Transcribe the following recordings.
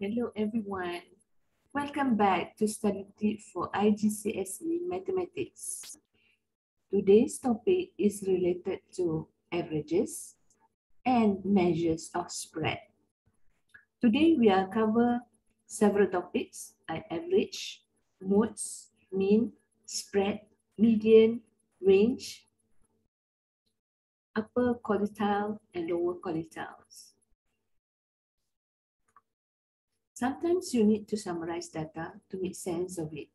Hello everyone. Welcome back to Study Tip for IGCSE Mathematics. Today's topic is related to averages and measures of spread. Today we are cover several topics like average, modes, mean, spread, median, range, upper quartile and lower quartiles. Sometimes you need to summarize data to make sense of it.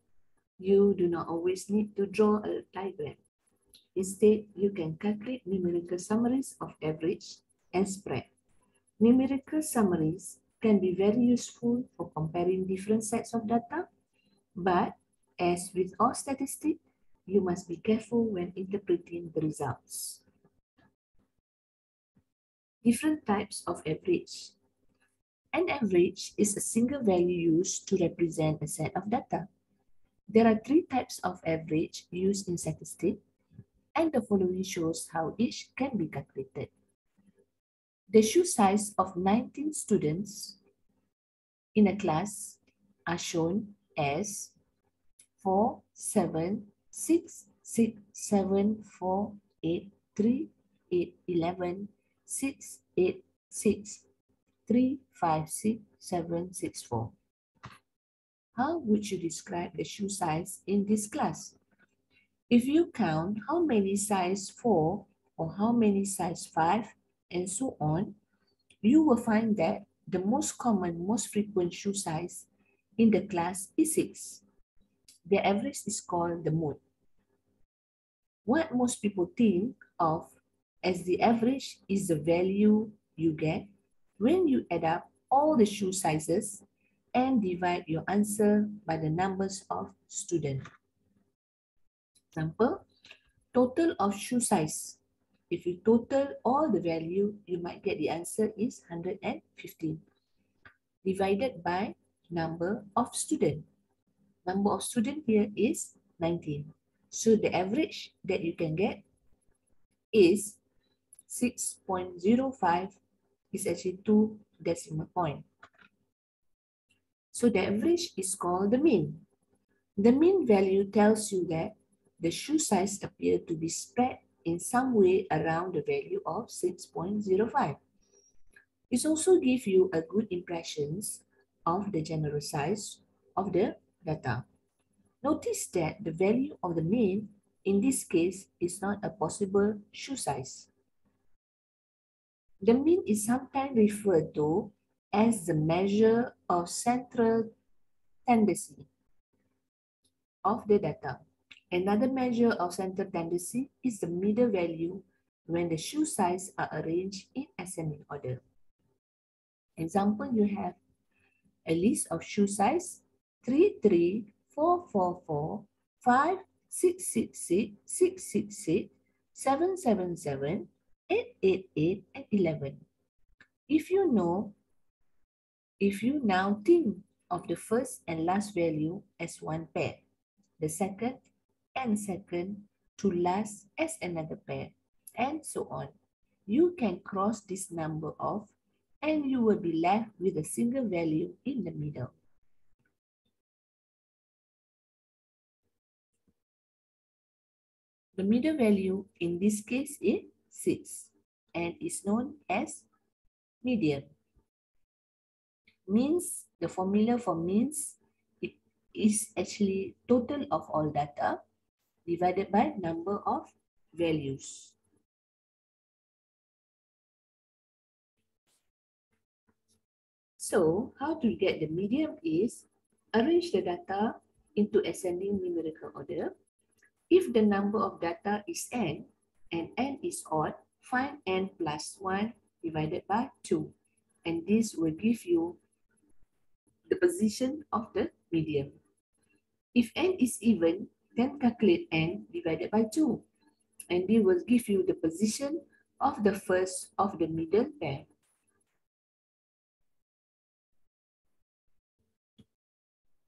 You do not always need to draw a diagram. Instead, you can calculate numerical summaries of average and spread. Numerical summaries can be very useful for comparing different sets of data, but as with all statistics, you must be careful when interpreting the results. Different types of average an average is a single value used to represent a set of data. There are three types of average used in statistics, and the following shows how each can be calculated. The shoe size of 19 students in a class are shown as 4, 7, 6, 6, 7, 4, 8, 3, 8, 11, 6, 8, 6, 3, 5, 6, 7, 6, 4. How would you describe the shoe size in this class? If you count how many size 4 or how many size 5 and so on, you will find that the most common, most frequent shoe size in the class is 6. The average is called the mode. What most people think of as the average is the value you get when you add up all the shoe sizes and divide your answer by the numbers of students. Example, total of shoe size. If you total all the value, you might get the answer is 115 divided by number of student. Number of student here is 19. So the average that you can get is 6.05 is actually two decimal point. So the average is called the mean. The mean value tells you that the shoe size appear to be spread in some way around the value of 6.05. It also gives you a good impressions of the general size of the data. Notice that the value of the mean in this case is not a possible shoe size. The mean is sometimes referred to as the measure of central tendency of the data. Another measure of central tendency is the middle value when the shoe size are arranged in ascending order. Example, you have a list of shoe size 3, 3, 4, 4, 4, 5, 6, 6, 6, 6, 6, 6, 7, 7, 7, 8, 8, 8, and 11. If you know, if you now think of the first and last value as one pair, the second and second to last as another pair, and so on, you can cross this number off and you will be left with a single value in the middle. The middle value in this case is 6 and is known as median. Means, the formula for means it is actually total of all data divided by number of values. So, how to get the median is arrange the data into ascending numerical order. If the number of data is n and n is odd, find n plus 1 divided by 2. And this will give you the position of the median. If n is even, then calculate n divided by 2. And this will give you the position of the first of the middle pair.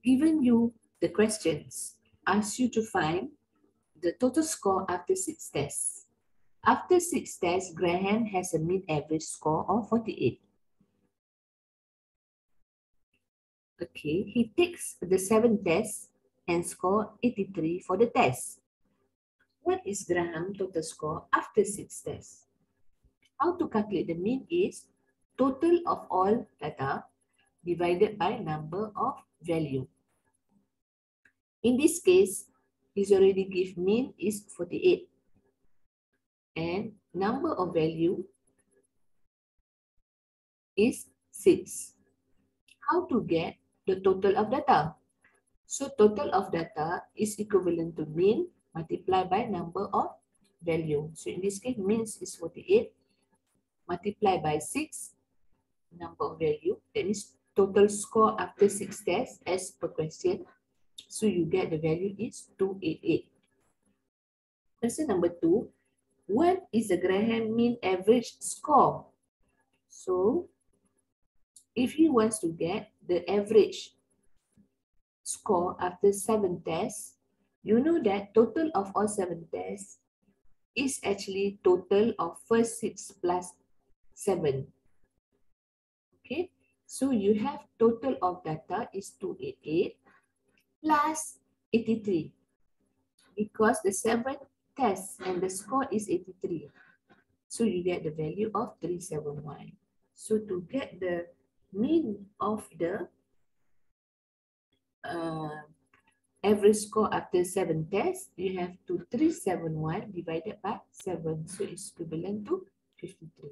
Given you the questions, ask you to find the total score after six tests. After six tests, Graham has a mean average score of 48. Okay, he takes the seven tests and score 83 for the test. What is Graham total score after six tests? How to calculate the mean is total of all data divided by number of value. In this case, he's already give mean is 48 and number of value is 6. How to get the total of data? So total of data is equivalent to mean multiplied by number of value. So in this case, means is 48 multiplied by 6 number of value. That is total score after 6 tests as per question. So you get the value is 288. Question number 2. What is the Graham mean average score? So if he wants to get the average score after 7 tests, you know that total of all 7 tests is actually total of first 6 plus 7. Okay, so you have total of data is 288 plus 83 because the 7 tests and the score is 83. So you get the value of 371. So to get the mean of the uh, average score after 7 tests, you have to 371 divided by 7. So it's equivalent to 53.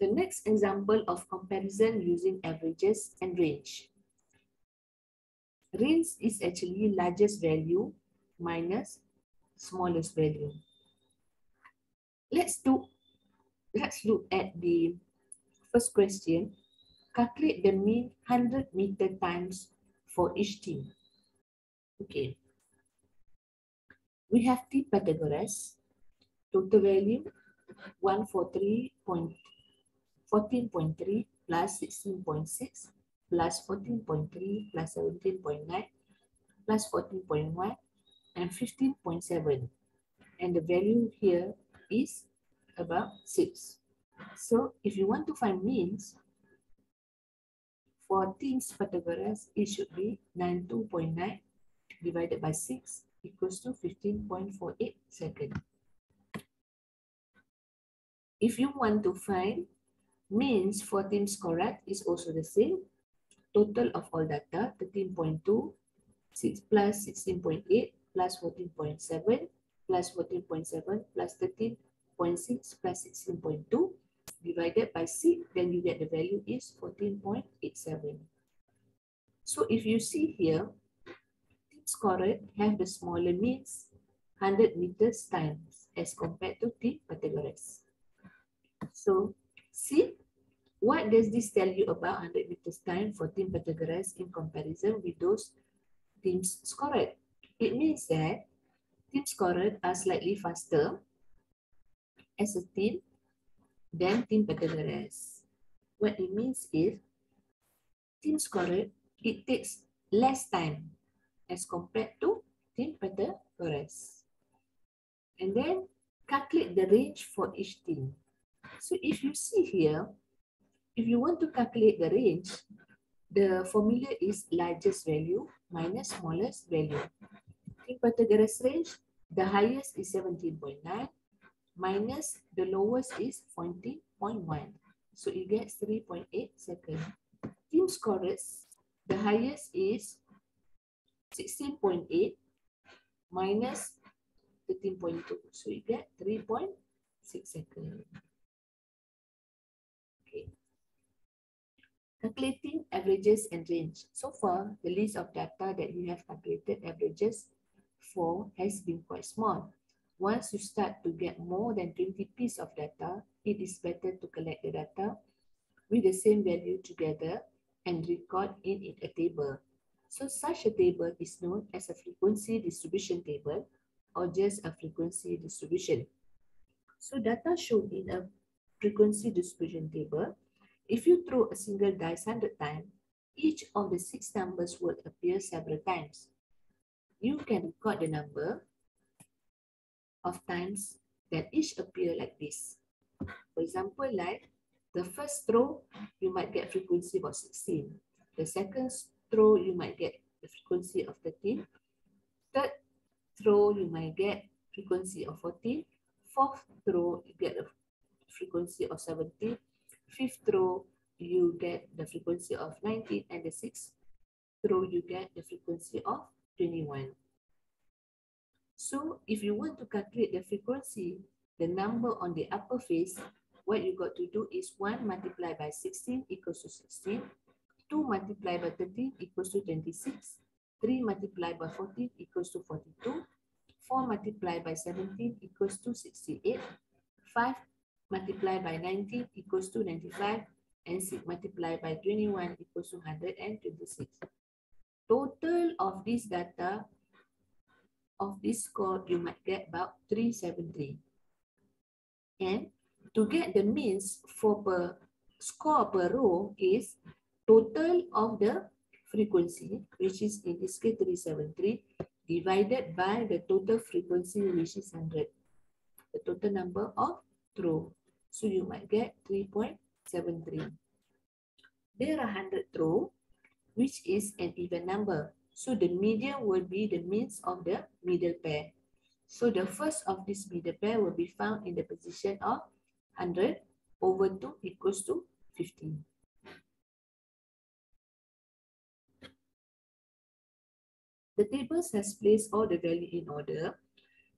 The next example of comparison using averages and range. Range is actually largest value minus smallest value. Let's do let's look at the first question. Calculate the mean 100 meter times for each team. Okay. We have three categories. Total value 143.14.3 plus 16.6 plus 14.3 plus 17.9 plus 14.1 and 15.7 and the value here is about 6. So if you want to find means for teams Pythagoras, it should be 92.9 divided by 6 equals to 15.48 second. If you want to find means for teams correct is also the same. Total of all data 13.2 6 plus 16.8 plus 14.7 plus 14.7 plus 13.6 plus 16.2 divided by 6, then you get the value is 14.87. So if you see here, team scorer have the smaller means 100 meters times as compared to team Pythagoras. So see, what does this tell you about 100 meters time for team Pythagoras in comparison with those teams scored? It means that team scored are slightly faster as a team than team Pythagoras. What it means is team scored, it takes less time as compared to team Pythagoras. And then calculate the range for each team. So if you see here, if you want to calculate the range, the formula is largest value minus smallest value. In Pythagoras range, the highest is 17.9, minus the lowest is 20.1. So you get 3.8 seconds. Team scorers, the highest is 16.8 minus 13.2. So you get 3.6 seconds. Okay. Calculating averages and range. So far, the list of data that you have calculated averages for has been quite small. Once you start to get more than 20 pieces of data, it is better to collect the data with the same value together and record in it in a table. So such a table is known as a frequency distribution table or just a frequency distribution. So data shown in a frequency distribution table, if you throw a single dice 100 times, each of the six numbers will appear several times. You can record the number of times that each appear like this. For example, like the first row, you might get frequency about 16. The second throw, you might get the frequency of 13. Third throw, you might get frequency of 14. Fourth throw, you get a frequency of 17. Fifth throw, you get the frequency of 19. And the sixth throw, you get the frequency of 21. So if you want to calculate the frequency, the number on the upper face, what you got to do is 1 multiplied by 16 equals to 16. 2 multiplied by 13 equals to 26. 3 multiplied by 14 equals to 42. 4 multiplied by 17 equals to 68. 5 multiplied by 19 equals to 95. And 6 multiplied by 21 equals to 126. Total of this data of this score, you might get about 373. And to get the means for per score per row is total of the frequency, which is in this case 373, divided by the total frequency, which is 100. The total number of throw. So you might get 3.73. There are 100 throw, which is an even number. So the median will be the means of the middle pair. So the first of this middle pair will be found in the position of 100 over 2 equals to 15. The tables has placed all the value in order.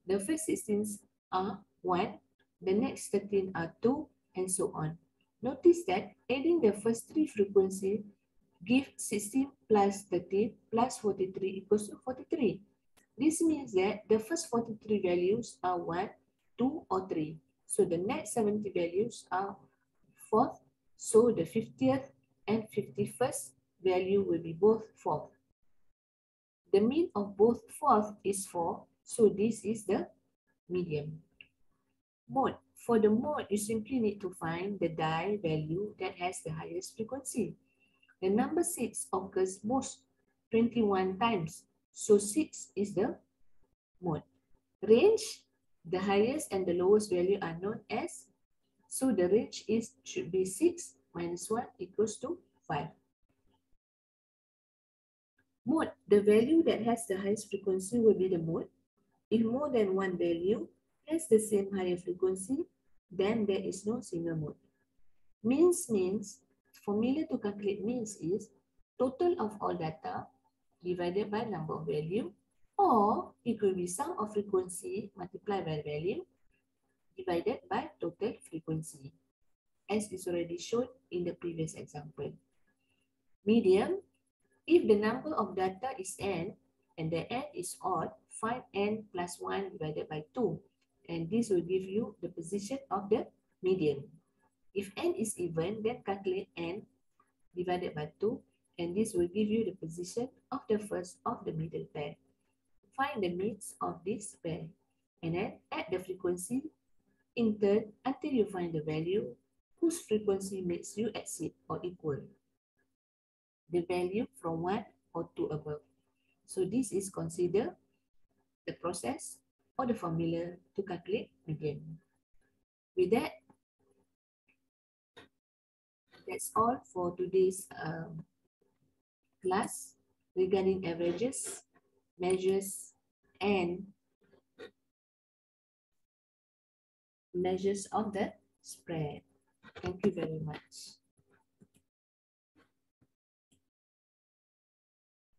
The first 16 are 1, the next 13 are 2, and so on. Notice that adding the first three frequency give 16 plus 30 plus 43 equals to 43. This means that the first 43 values are 1, 2, or 3. So the next 70 values are 4th. So the 50th and 51st value will be both 4th. The mean of both fourth is 4, so this is the median. Mode. For the mode, you simply need to find the die value that has the highest frequency. The number 6 occurs most 21 times, so 6 is the mode. Range, the highest and the lowest value are known as, so the range is should be 6 minus 1 equals to 5. Mode, the value that has the highest frequency will be the mode. If more than one value has the same higher frequency, then there is no single mode. Means means, formula to calculate means is total of all data divided by number of value or it could be sum of frequency multiplied by value divided by total frequency as is already shown in the previous example. Median if the number of data is n and the n is odd, find n plus 1 divided by 2. And this will give you the position of the median. If n is even, then calculate n divided by 2. And this will give you the position of the first of the middle pair. Find the means of this pair. And then add the frequency in turn until you find the value whose frequency makes you exceed or equal the value from 1 or 2 above. So this is considered the process or the formula to calculate median. With that, that's all for today's um, class regarding averages, measures, and measures of the spread. Thank you very much.